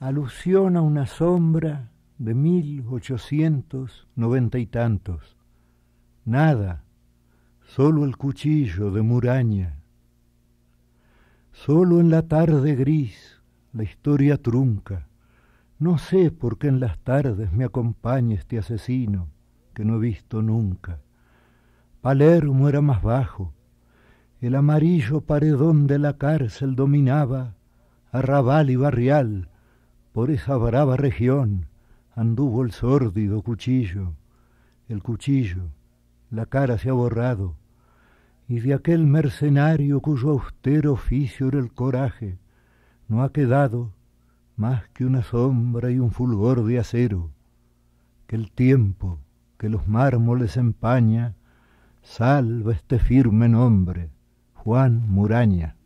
alusión a una sombra de mil ochocientos noventa y tantos. Nada, solo el cuchillo de muraña. Solo en la tarde gris la historia trunca. No sé por qué en las tardes me acompaña este asesino que no he visto nunca. Palermo era más bajo, el amarillo paredón de la cárcel dominaba arrabal y barrial, por esa brava región anduvo el sórdido cuchillo, el cuchillo, la cara se ha borrado, y de aquel mercenario cuyo austero oficio era el coraje, no ha quedado más que una sombra y un fulgor de acero, que el tiempo que los mármoles empaña, salva este firme nombre, Juan Muraña.